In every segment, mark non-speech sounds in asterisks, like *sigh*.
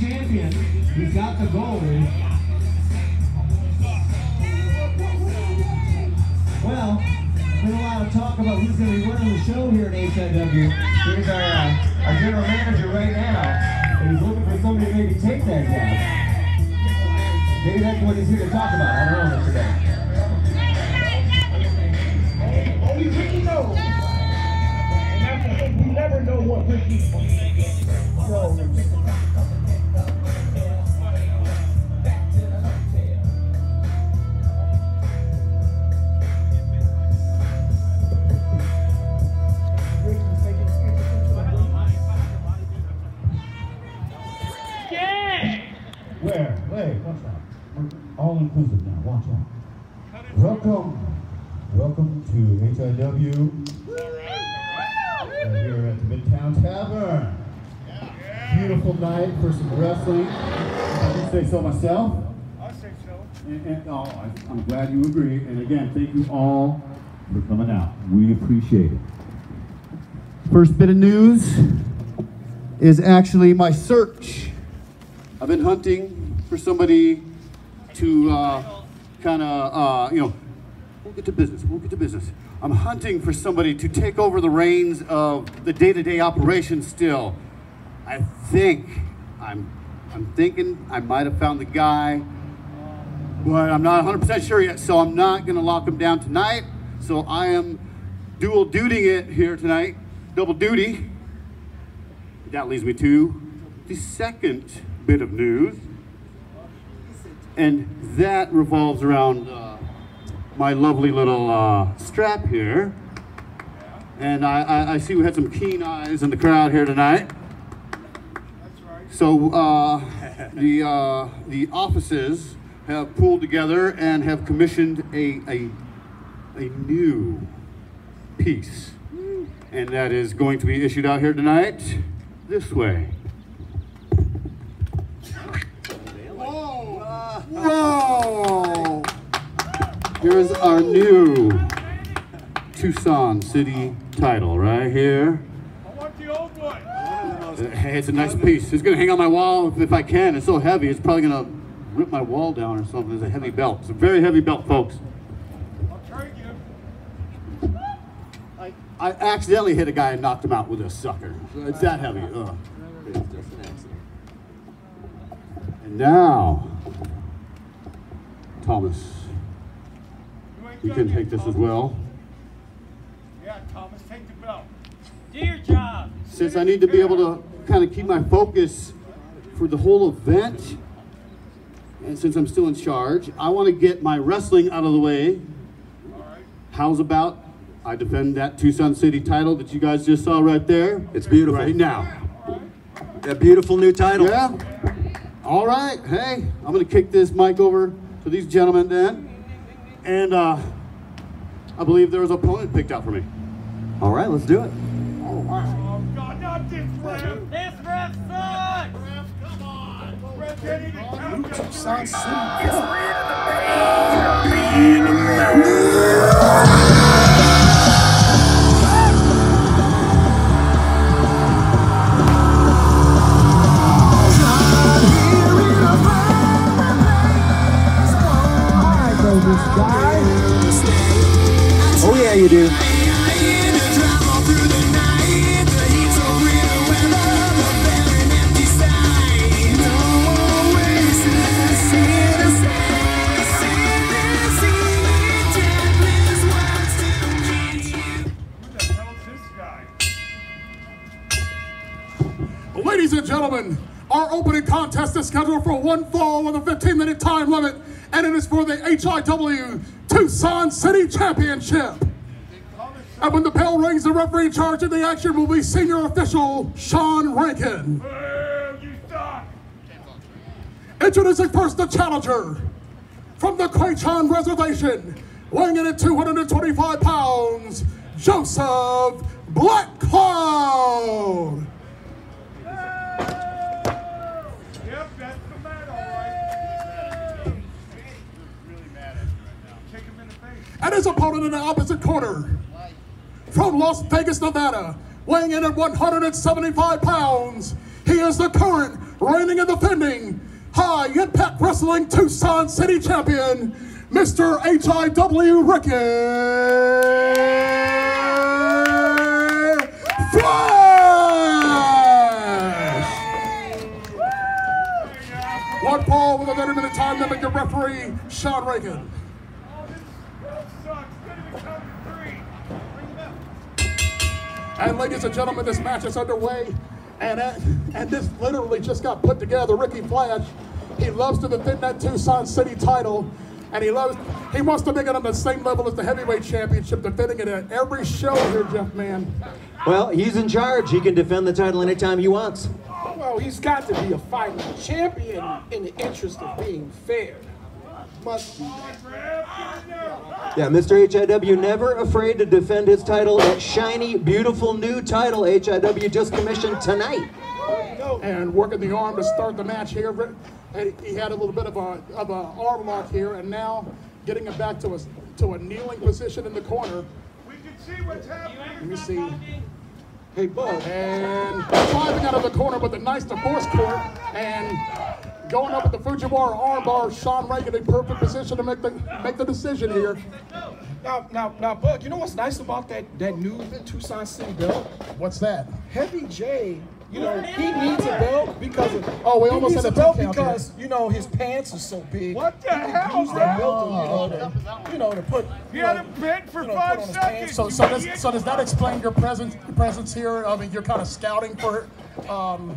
Champion. He's got the gold. Well, been a lot of talk about who's going to be running the show here at HIW. Here's our, uh, our general manager right now, and he's looking for somebody to maybe take that job. Maybe that's what he's here to talk about. I don't know. Banks. Only. And that's you never know what Ricky Night for some wrestling. I can say so myself. I say so. And, and oh, I, I'm glad you agree. And again, thank you all for coming out. We appreciate it. First bit of news is actually my search. I've been hunting for somebody to uh, kind of, uh, you know, we'll get to business. We'll get to business. I'm hunting for somebody to take over the reins of the day-to-day operations still. I think I'm, I'm thinking I might have found the guy, but I'm not 100% sure yet. So I'm not going to lock him down tonight. So I am dual dutying it here tonight, double duty. That leads me to the second bit of news, and that revolves around uh, my lovely little uh, strap here. And I, I, I see we had some keen eyes in the crowd here tonight. So uh, the uh, the offices have pulled together and have commissioned a a, a new piece, and that is going to be issued out here tonight. This way. Whoa! Whoa! Here's our new Tucson City title right here. I want the old one. Hey, it's a nice piece. It's gonna hang on my wall if, if I can. It's so heavy, it's probably gonna rip my wall down or something. It's a heavy belt. It's a very heavy belt, folks. I'll trade you. I, I accidentally hit a guy and knocked him out with this sucker. It's that heavy. Ugh. And now, Thomas, You, ain't you done can take this as well. Yeah, Thomas, take the belt. Do your job. Since I need to be able to kind of keep my focus for the whole event, and since I'm still in charge, I want to get my wrestling out of the way. How's about I defend that Tucson City title that you guys just saw right there? It's beautiful. Right now. A beautiful new title. Yeah? All right. Hey, I'm going to kick this mic over to these gentlemen then. And uh, I believe there was an opponent picked out for me. All right, let's do it. Oh, This ref. This ref sucks. Ref can't even count. Oh yeah, you do. Ladies and gentlemen, our opening contest is scheduled for one fall with a 15 minute time limit, and it is for the HIW Tucson City Championship. And when the bell rings, the referee in charge of the action will be senior official Sean Rankin. Introducing first the challenger from the Quaychon Reservation, weighing in at 225 pounds, Joseph Blackcloud. His opponent in the opposite corner. From Las Vegas, Nevada, weighing in at 175 pounds, he is the current reigning and defending High Impact Wrestling Tucson City Champion, Mr. HIW Ricky Flash! One ball with a 30 minute time limit, your referee, Sean Rankin. Oh, this still sucks. Get him to count to three. Bring him up. And ladies and gentlemen, this match is underway. And, uh, and this literally just got put together. Ricky Flash, he loves to defend that Tucson City title. And he loves, he wants to make it on the same level as the heavyweight championship, defending it at every show here, Jeff Man. Well, he's in charge. He can defend the title anytime he wants. Well, he's got to be a fighting champion in the interest of being fair. Must be. Yeah, Mr. HIW never afraid to defend his title. That shiny, beautiful new title HIW just commissioned tonight. And working the arm to start the match here. And he had a little bit of a, of a arm lock here, and now getting him back to a, to a kneeling position in the corner. We can see what's happening. Let me see. Hey, Bud. and driving out of the corner with a nice divorce court and going up with the Fujiwara armbar. Sean Rankin in a perfect position to make the make the decision here. Now, now, now, Bud. You know what's nice about that that new Tucson City belt? What's that? Heavy J. You know he needs a belt because of. Oh, we he almost needs had a a belt two count because you know his pants are so big. What the He can hell, Use that bro? belt, to, you know, to, you know, to put. He you had know, him bent for you know, five put seconds. pants. So so does so does that explain your presence presence here? I mean, you're kind of scouting for. Um,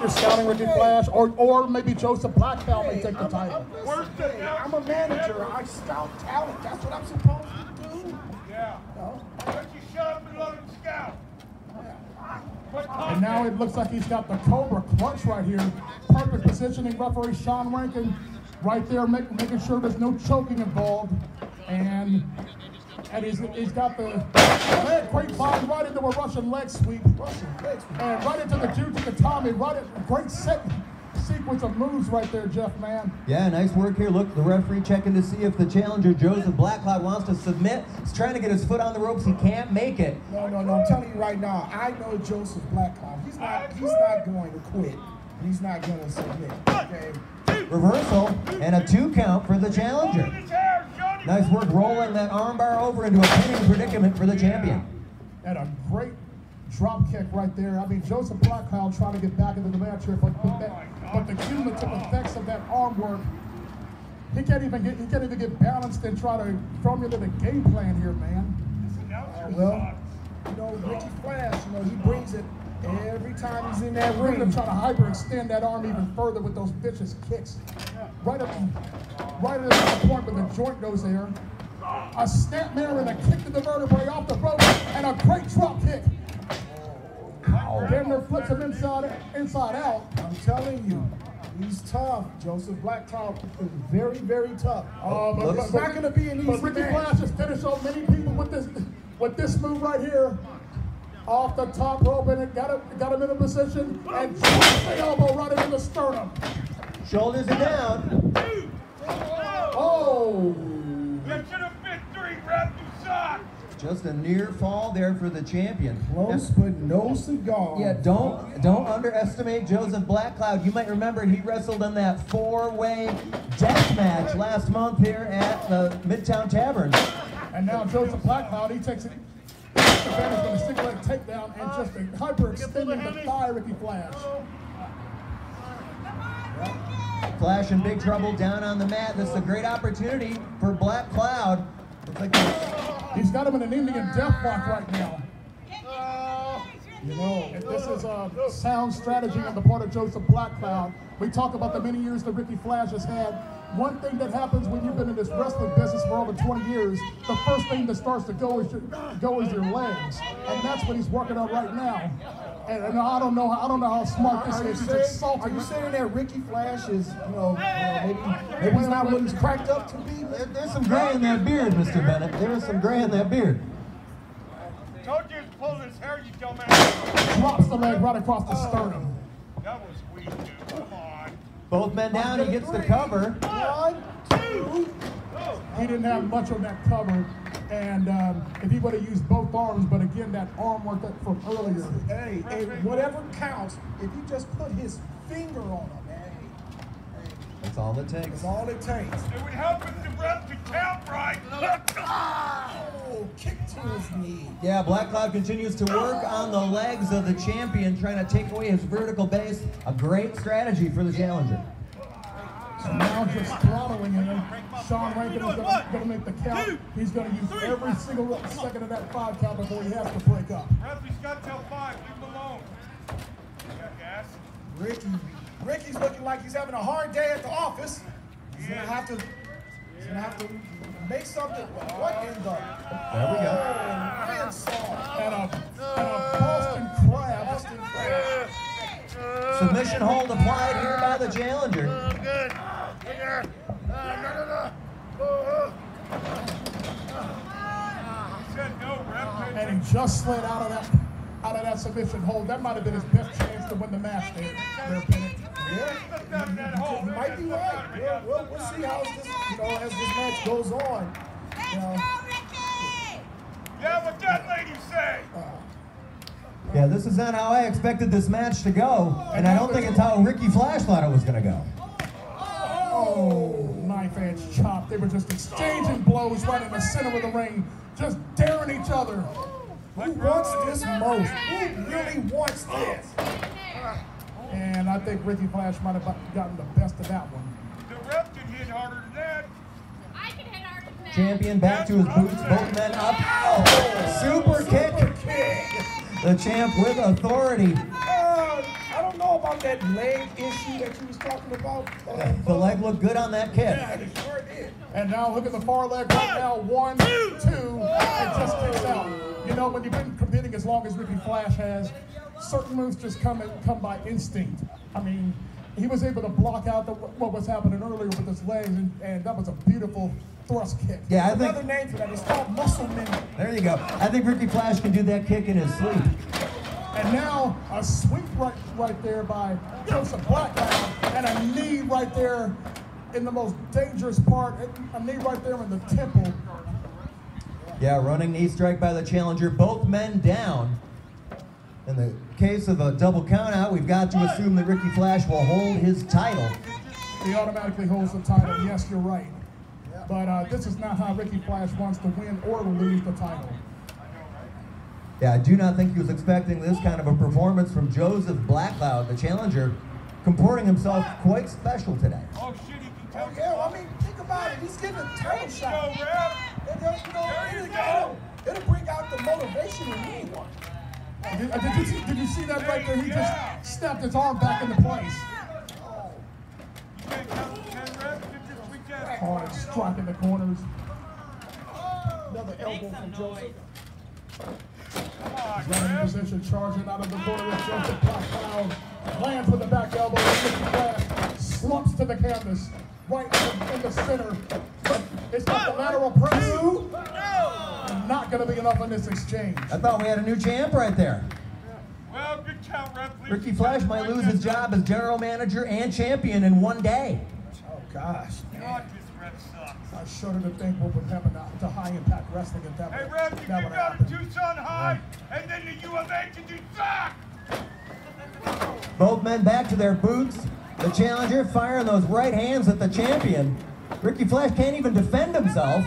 you're scouting Ricky Flash, or or maybe Joseph Blackbelt may take the title. Where's the Hey, I'm a manager. I scout talent. That's what I'm supposed to do. Yeah. Why don't you shut up and let him scout? And now it looks like he's got the Cobra clutch right here. Perfect positioning. Referee Sean Rankin right there, make, making sure there's no choking involved. And and he's, he's got the leg grapevine right into a Russian leg sweep. Russian legs. And right into the Juji Gatame. Right at great set sequence of moves right there, Jeff, man. Yeah, nice work here. Look, the referee checking to see if the challenger, Joseph Blackcloud, wants to submit. He's trying to get his foot on the ropes. He can't make it. No, no, no. I'm telling you right now. I know Joseph Blackcloud. He's not. He's not going to quit. He's not going to submit. Okay. Reversal and a two count for the challenger. His hair, Johnny. Nice work rolling that armbar over into a pinning predicament for the champion. And a great drop kick right there. I mean, Joseph Blackcloud trying to get back into the match here, but, but, that, but the cumulative effects of that arm work, he can't even get he can't even get balanced and try to formulate a game plan here, man. Uh, well, you know, Ricky Flash. You know, he brings it every time he's in that We're ring. gonna try to hyperextend that arm even further with those vicious kicks. Right up, right at the point where the joint goes there. A snapmare and a kick to the vertebrae off the rope, and a great drop kick. Damn near flips him inside, inside out. I'm telling you, he's tough. Joseph Blackcloud is very, very tough. Uh, but, It's but- not going to be an But easy Ricky match. Has finished so many people with this with this move right here. Off the top rope and it got him, got him in a position and drops the elbow right into the sternum. Shoulders are down. Oh! You should have fit three, grab your sock. Just a near fall there for the champion. Close, but no cigar. Yeah, don't don't underestimate Joseph Blackcloud. You might remember he wrestled in that four-way death match last month here at the Midtown Tavern. And now Joseph Blackcloud, he takes it. takes advantage of the single leg takedown and just a hyperextending the thigh Ricky Flash. Flash in big trouble down on the mat. This is a great opportunity for Blackcloud. like He's got him in an Indian death lock right now. You know, And this is a sound strategy on the part of Joseph Blackcloud. We talk about the many years that Ricky Flash has had. One thing that happens when you've been in this wrestling business for over 20 years, the first thing that starts to go is your, go is your legs, and that's what he's working on right now. And, and I don't know, I don't know how smart this Are you, is. He's saying, are insulting. you saying that Ricky Flash is, you know, you know, maybe, maybe he's not what he's cracked up to be? there's some gray in that beard, Mr. Bennett. There is some gray in that beard. Told you to pull his hair, you dumbass. Drops the leg right across the sternum. Oh, that was weak, dude. Come on. Both men down, he gets the cover. One, two. He didn't have much on that cover, and um, if he would have used both arms, but again, that arm work that from earlier. Hey, hey, whatever counts, if you just put his finger on him, hey, hey, That's all it takes. that's all it takes. It would help if the ref could count right. Oh, kick to his knee. Yeah, Blackcloud continues to work on the legs of the champion, trying to take away his vertical base. A great strategy for the challenger. So now just throttling him. Sean Rankin is going to make the count. He's going to use every single second of that five count before he has to break up. Ref, he's got till five. Leave him alone. Jackass. Ricky, Ricky's looking like he's having a hard day at the office. He's gonna have to, he's gonna have to make something. Oh. What in the? There we go. Oh, Mansaw. And a, and a Boston crab. Boston crab. Submission hold applied here by the challenger. Good. Here. Uh, no, no, no. Oh, oh. He said no, ref. And he just slid out of that out of that submission hold. That might have been his best chance to win the match there, there Bennett. Yeah, Look down that hole. you might be right. We'll, we'll, we'll see how this, you know, as this match goes on. You know, Yeah, what that lady say? Yeah, this is not how I expected this match to go, and I don't think it's how Ricky Flash thought it was going to go. Oh, knife edge chop. They were just exchanging blows right in the center of the ring, just daring each other. who wants this most? Who really wants this? And I think Ricky Flash might have gotten the best of that one. The ref can hit harder than that. I can hit harder than that. Champion back to his boots, both men up. Oh, super kick kick. The champ with authority. Uh, I don't know about that leg issue that you was talking about. Uh, *laughs* The leg looked good on that kick. yeah, it sure did. And now look at the far leg right now. One, two, and just kicks out. You know, when you've been competing as long as Ricky Flash has, certain moves just come come by instinct. I mean, he was able to block out the, what was happening earlier with his legs, and, and that was a beautiful thrust kick. Yeah, I Another think. name for that. It's called muscle memory. There you go. I think Ricky Flash can do that kick in his sleep. And now a sweep right right there by Joseph Blackcloud, and a knee right there in the most dangerous part, a knee right there in the temple. Yeah, running knee strike by the challenger. Both men down. In the case of a double countout, we've got to assume that Ricky Flash will hold his title. He automatically holds the title. Yes, you're right. But uh, this is not how Ricky Flash wants to win or lose the title. Yeah, I do not think he was expecting this kind of a performance from Joseph Blackcloud, the challenger, comporting himself quite special today. Oh, shit, he can Oh, yeah, well, I mean, think about it. He's getting a title Go, shot. ref. And, uh, you know, There you it'll, go. it'll bring out the motivation in anyone. Did, uh, did you, see, did you see that right there? He Yeah. just snapped his arm back into place. You can't count to ten, ref. Get this weekend. Hard strike in the corners. Another elbow from Joseph. On, in position, charging out of the corner with Joseph Blackcloud. Lands with the back elbow. slumps to the canvas. Right in, the center. But it's got the lateral press. Not going to be enough in this exchange. I thought we had a new champ right there. Well, good count, ref. Ricky Flash might lose his job as general manager and champion in one day. Oh, gosh. God, this ref sucks. I shudder to think what would happen to, to high impact wrestling if that Hey, would, ref, you that get would to Tucson High, and then the U of H, and you suck. Both men back to their boots. The challenger firing those right hands at the champion. Ricky Flash can't even defend himself.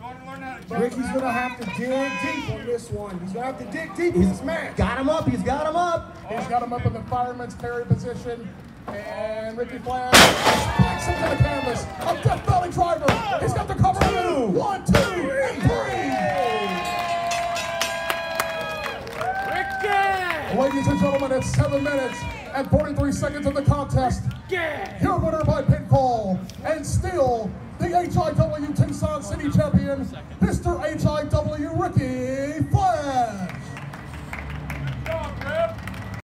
Going to learn how to Ricky's gonna have to dig deep on this one. He's gonna have to dig deep He's, this match. Got him up, he's got him up. He's got him up in the fireman's carry position. And Ricky Flash spikes him to the canvas. A death valley driver. He's got the cover. Two. One, two, and three. Ladies and gentlemen, it's seven minutes and 43 seconds of the contest. Your winner by pinfall, and still the HIW Tucson City champion, Mr. HIW Ricky Flash.